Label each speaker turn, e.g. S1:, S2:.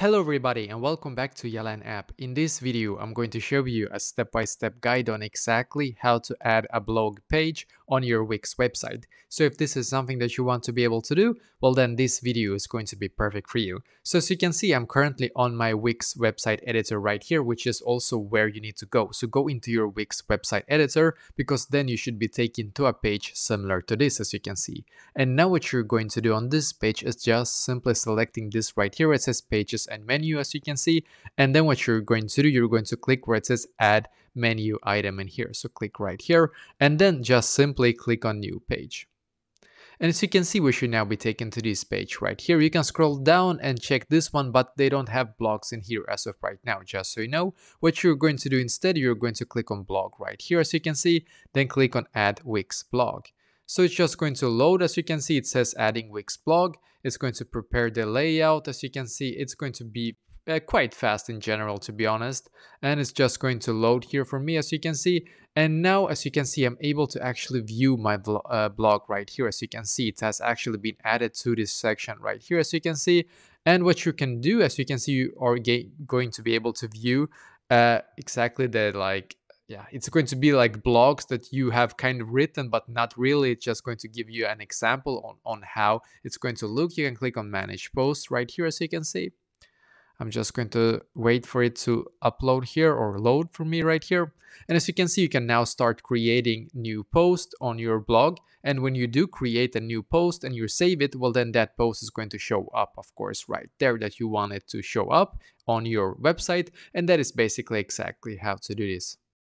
S1: Hello everybody and welcome back to Yalan app. In this video, I'm going to show you a step-by-step -step guide on exactly how to add a blog page on your Wix website. So if this is something that you want to be able to do, well then this video is going to be perfect for you. So as you can see, I'm currently on my Wix website editor right here, which is also where you need to go. So go into your Wix website editor because then you should be taken to a page similar to this as you can see. And now what you're going to do on this page is just simply selecting this right here. It says pages and menu as you can see. And then what you're going to do, you're going to click where it says add menu item in here. So click right here and then just simply click on new page. And as you can see, we should now be taken to this page right here. You can scroll down and check this one, but they don't have blogs in here as of right now, just so you know. What you're going to do instead, you're going to click on blog right here, as you can see, then click on add Wix blog. So it's just going to load, as you can see, it says adding Wix blog. It's going to prepare the layout, as you can see, it's going to be uh, quite fast in general to be honest. And it's just going to load here for me as you can see. And now as you can see I'm able to actually view my uh, blog right here as you can see. It has actually been added to this section right here as you can see. And what you can do as you can see you are going to be able to view uh, exactly the like yeah, it's going to be like blogs that you have kind of written, but not really. It's just going to give you an example on, on how it's going to look. You can click on manage posts right here, as you can see. I'm just going to wait for it to upload here or load for me right here. And as you can see, you can now start creating new posts on your blog. And when you do create a new post and you save it, well, then that post is going to show up, of course, right there that you want it to show up on your website. And that is basically exactly how to do this.